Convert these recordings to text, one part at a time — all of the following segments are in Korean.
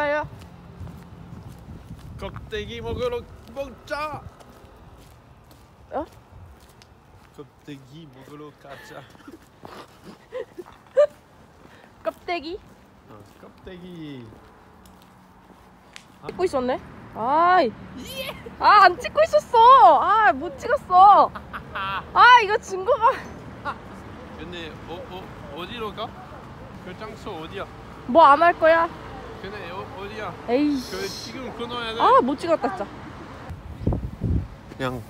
가요? 껍데기 먹으러 먹자. 어? 껍데기 먹으러 가자. 껍데기? 어, 껍데기. 찍고 있었네. 아이. 아, 안 찍고 있었어. 아, 못 찍었어. 아, 이거 증거가. 근데 어, 어 어디로 가? 그 장소 어디야? 뭐 안 할 거야? 근데 어, 어디야? 에이. 그 지금 끊어야 돼. 아, 못 찍었다, 진짜. 양.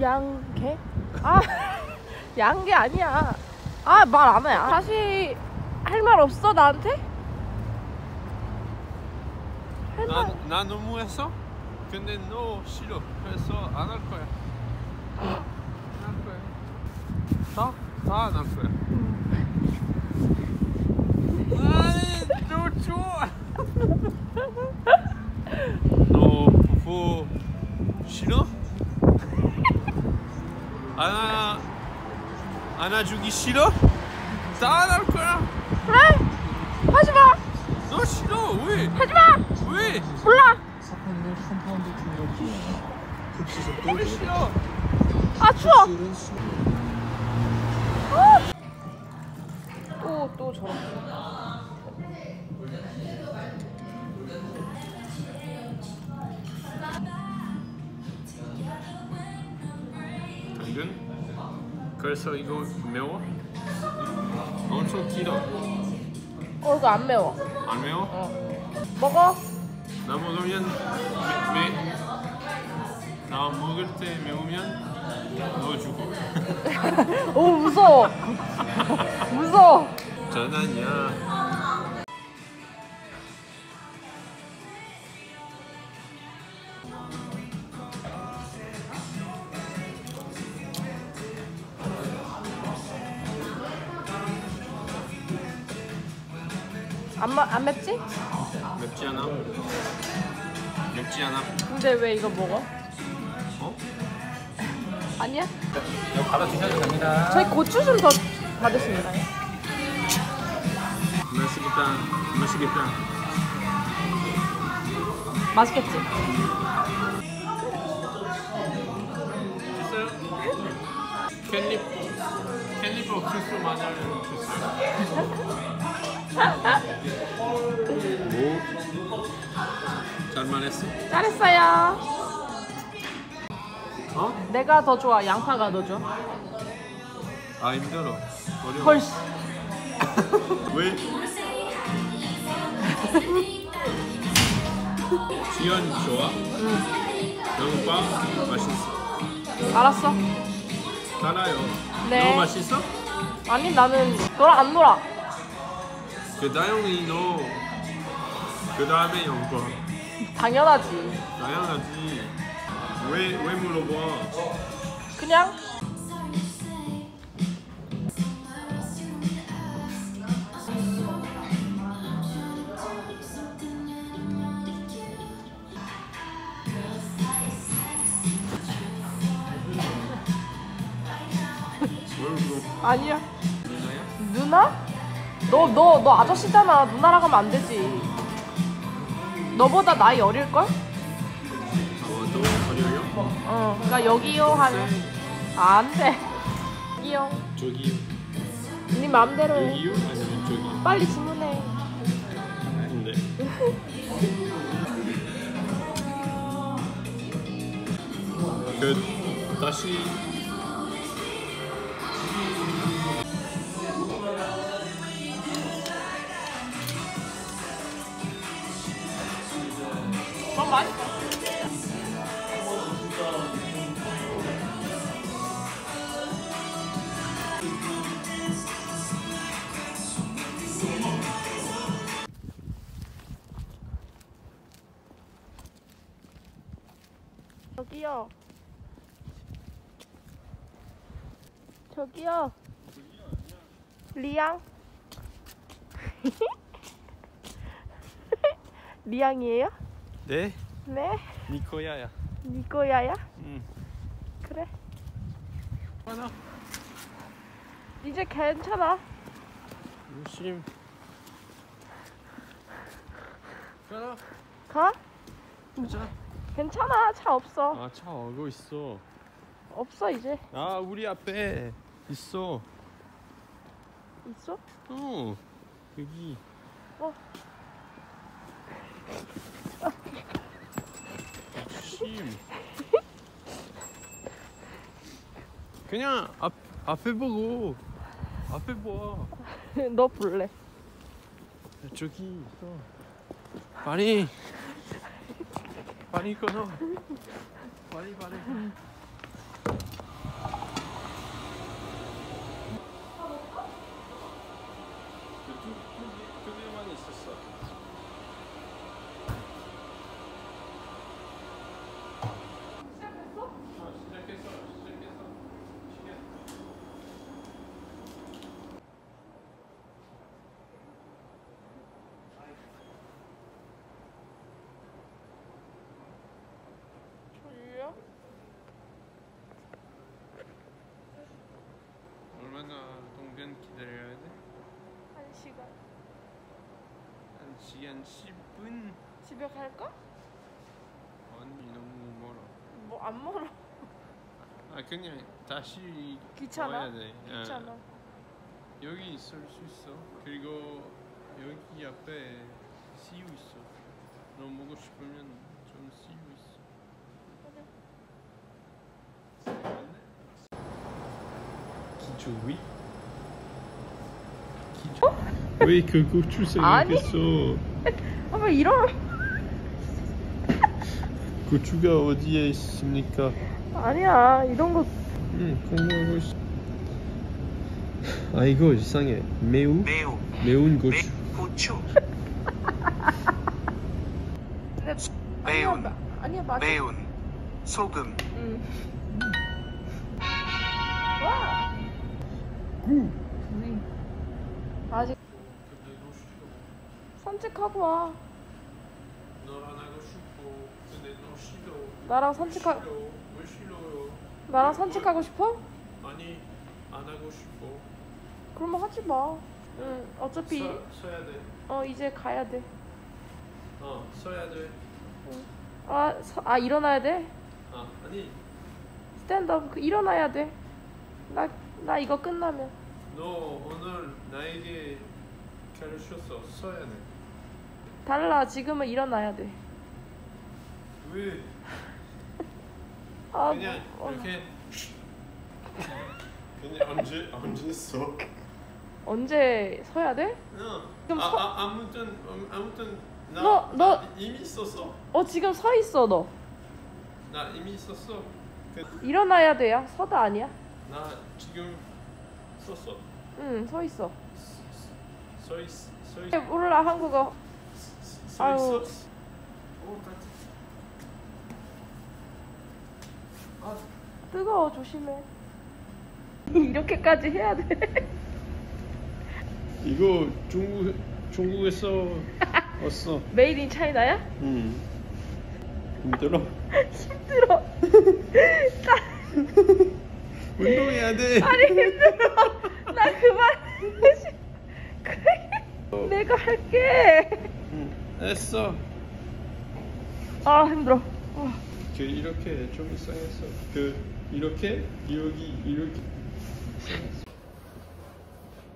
양개? 아, 양개 아니야. 아, 말 안 해. 다시 할 말 없어, 나한테? 할 말. 난, 나 너무 했어? 근데 너 싫어. 그래서 안 할 거야. 안 할 거야. 다? 다 안 할 거야. 아니, 너 좋아. 너 부부 싫어? 안아 안아주기 싫어? 다안할 거야. 그래? 하지 마! 너 싫어. 왜? 하지 마! 왜? 몰라! 왜 싫어? 아, 추워! 실은 수- 또, 또 저렇게. 그래서 이거 매워? 엄청 길어. 어, 이거 안 매워. 안 매워? 어. 먹어. 나 먹으면 매, 매, 나 먹을 때 매우면 넣어주고. 오, 무서워. 무서워. 장난이야. 근데 왜 이거 먹어? 어? 아니야? 이거 받아 주셔도 됩니다. 저희 고추 좀 더 받으십니다. 맛있겠다. 맛있겠다. 맛있겠지? 캣립 캣립 옥수수 마늘. 뭐? 잘만 했어? 잘했어요. 어? 내가 더 좋아. 양파가 더 좋아. 아 힘들어. 어려워. 헐씨. 왜? 지연 좋아? 응. 영빠 맛있어. 알았어. 달아요. 네. 너무 맛있어? 아니 나는 너랑 안 놀아. 그 다영이 너. 그 다음에 영빠. 당연하지. 당연하지. 왜, 왜 물어봐? 그냥 왜 물어? 아니야. 누나야? 누나? 너 너 너 아저씨잖아. 누나라고 하면 안 되지. 너보다 나이 어릴 걸? 어, 너 어려요? 어. 그러니까 여기요 하면 아, 안 돼. 여기요. 저기요. 네 마음대로 해. 여기요? 아니면 저기? 빨리 주문해. 근데. 그 다시 저기요. 리양. 리양이에요? 네? 네. 니코야야. 니꼬야야? 응. 그래. 하나. 이제 괜찮아. 무심. 가라. 가? 가자. 괜찮아 차 없어 아, 차 오고 있어. 없어 이제 아, 우리 앞에 있어. 있어? 어. 여기. 어. 조심. 그냥 앞 앞에 보고 앞에 봐. 너 볼래 저기 있어. 빨리. 빨리 끊어. 빨리 빨리. 두 개만 있었어. 어, 시작했어. 시작했어. 시작. 졸려? 얼마나 동전 기다려야 돼? 한 시간 한 시간 10분? 집에 갈까? 아니 너무 멀어. 뭐 안 멀어 아 그냥 다시 귀찮아? 와야 돼. 어, 귀찮아 여기 있을 수 있어. 그리고 여기 앞에 CU 있어. 너 먹고 싶으면 좀 CU 있어. 기조위? 기조? 왜그 고추 아니. 생각했어? 아왜 이런 고추가 어디에 있습니까? 아니야 이런 거 응, 공부하고 있어. 아 이거 이상해. 매우 매우 매운 고추. 고추 근데 매운 아니야, 마- 아니야 맞아 매운 소금 응. 와 구. 아직 산책하고 와. 나랑 산책하? 나랑 산책하고 싶어? 아니 안 하고 싶어. 그러면 하지 마. 응 어차피 서, 서야 돼. 어 이제 가야 돼. 어 서야 돼. 아, 서, 아 일어나야 돼. 아 아니 스탠드업 그 일어나야 돼. 나 나 이거 끝나면 너 오늘 나에게 가르쳤어. 서야 돼. 달라. 지금은 일어나야 돼. 왜? 아 그냥 뭐, 어, 이렇게. 그냥 언제 언제 서? 언제 서야 돼? 어. 그럼 아, 서- 아 아무튼 음, 아무튼 나, 너- 너- 나 이미 있었어. 어 지금 서 있어 너. 나 이미 있었어. 그, 일어나야 돼야. 서다 아니야? 나 지금 썼어. 응 서 있어. 서 있, 서 있, 몰라 한국어. 서 아유. 있어. 오, 따뜻해. 뜨거워 조심해. 이렇게까지 해야 돼. 이거 중국 중국에서 왔어. Made in China야? 응. 힘들어. 힘들어. 운동해야 돼. 아니 힘들어. 나 그만. 그래. 내가 할게. 응. 했어. 아 힘들어. 아. 그 이렇게 좀 이상했어. 그 이렇게 여기 이렇게.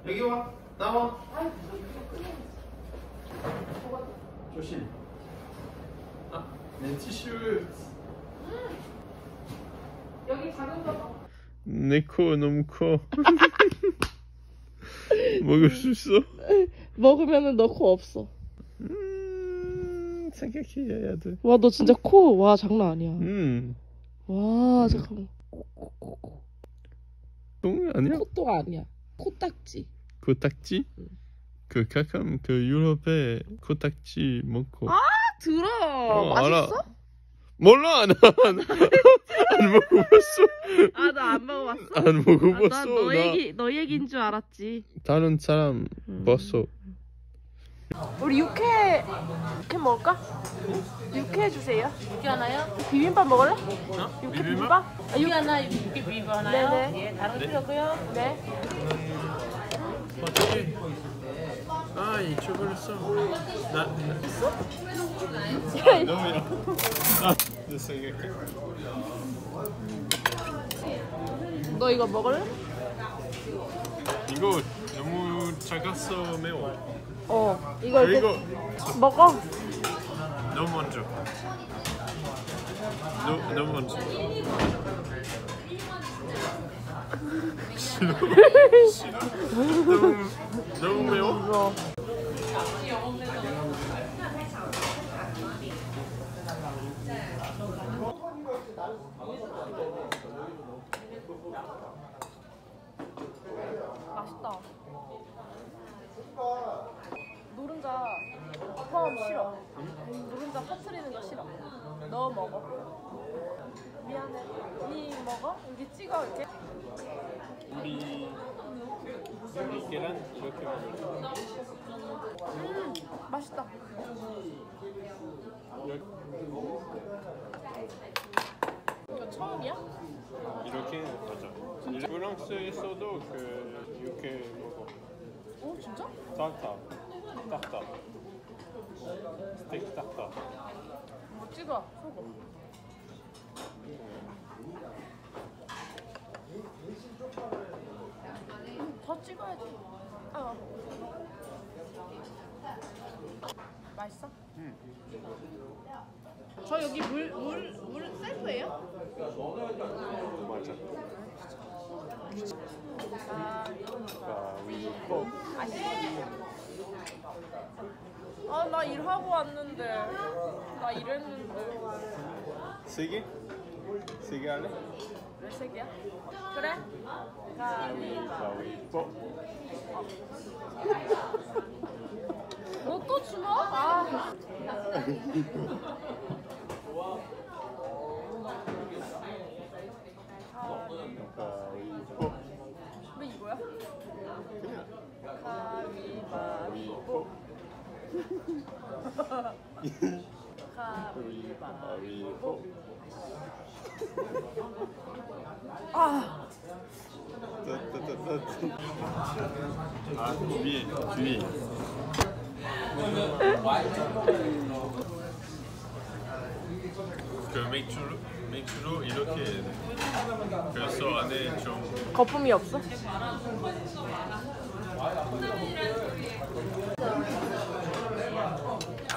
여기 와. 나와. 조심. 아, 내 티슈. 여기 작은 거. 내코 너무 커. 먹을 수 있어? 먹으면은 너 코 없어. 음, 생각해야 돼. 와 너 진짜 코 와 장난 아니야. 음, 와 잠깐만. 똥 아니야? 코도 아니야. 코딱지. 코딱지? 그 가끔 그 유럽에 코딱지 먹고. 들어. 어, 맛있어? 알아. 몰라, 난, 안 먹어봤어. 아 나 안 먹어봤어. 안 먹어봤어. 나너 나 얘기 너 얘기인 줄 알았지. 다른 사람 음. 봤어. 우리 육회 육회 먹을까? 육회 주세요. 육회 하나요? 비빔밥 먹을래? 어? 육회 비빔밥? 아, 육... 육회 하나, 육회 비빔 하나요? 네네. 예, 다른 거 필요 없고요. 네. 어떻게? 아 잊혀버렸어. 나 야, 이- 너무야. 아 됐어 이게. 너 이거 먹을래? 이거 너무 작아서 매워. 어 이거 이렇게 먹어 너 먼저. 너, 너 먼저. 싫어. 싫어. 너무 너무 매워. 이거 맛있다. 노른자 포함 싫어. 노른자 터트리는 거 싫어. 너 먹어. 미안해. 니 먹어? 여기 찍어 이렇게. 우리 우리 계란 이렇게 먹을래. 음 맛있다 이거 처음이야? 이렇게 맞아. 프랑스에서도 그 이렇게 먹어. 오 진짜? 따따 따따 스테이크. 뭐 찍어 소금 음, 더 찍어야지 아. 맛있어? 응. 저 여기 물, 물, 물 셀프예요? 맞아. 아, 나 일하고 왔는데. 나 일했는데. 세 개? 세 개 할래? 왜세 개야? 그래? 가위. 가위바위보. 너또 주먹? 아. 가위바위보. 왜 이거야? 그냥 가위바위보. 가위바위보. 아. 아 뒤에 뒤에. 그 맥주로 맥주로 이렇게. 그래서 안에 좀 거품이 없어?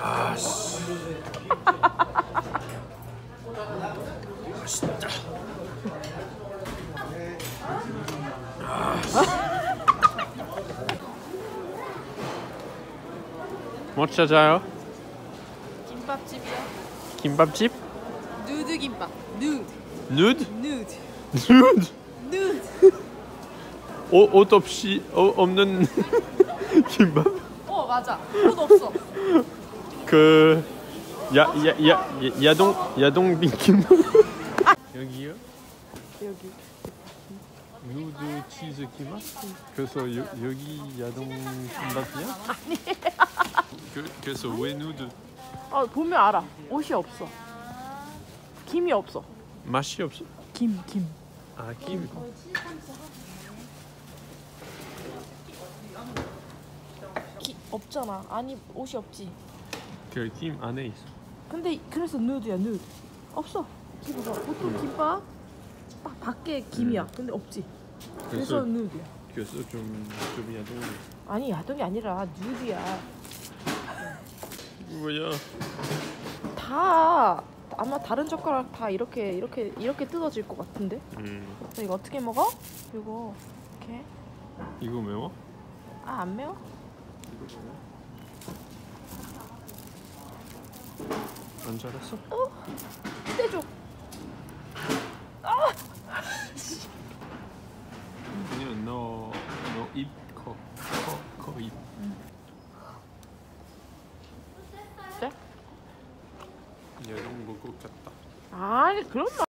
아씨. 맛있다. 뭐 찾아요? 김밥집이요. 김밥집? 누드 김밥. 누드. 누드? 누드. 누드? 누드. 옷, 옷 없이 어, 없는 김밥? 어, 맞아. 옷 없어. 그 야, 야, 야, 야동 야동 빈 김밥 여기요? 여기. 누드 치즈 김밥? 그래서 여, 여기 야동 김밥이야? 그, 그래서 왜 누드? 아, 보면 알아. 옷이 없어. 김이 없어. 맛이 없어? 김, 김. 아 김. 기, 없잖아. 아니, 옷이 없지. 그김 안에 있어. 근데 그래서 누드야, 누드. 없어. 집에서 보통 김밥 딱 밖에 김이야. 근데 없지. 그래서 그래서 누드야. 그래서 좀 좀 야동. 아니, 야동이 아니라 누드야. 뭐야? 다 아마 다른 젓가락 다 이렇게 이렇게 이렇게 뜯어질 것 같은데. 음너 이거 어떻게 먹어? 이거 이렇게. 이거 매워? 아, 안 매워? 안 잘했어? 떼줘. 그냥 너너입 커 커 커입 네? 야동 먹을 것 같다. 아니, 그런 말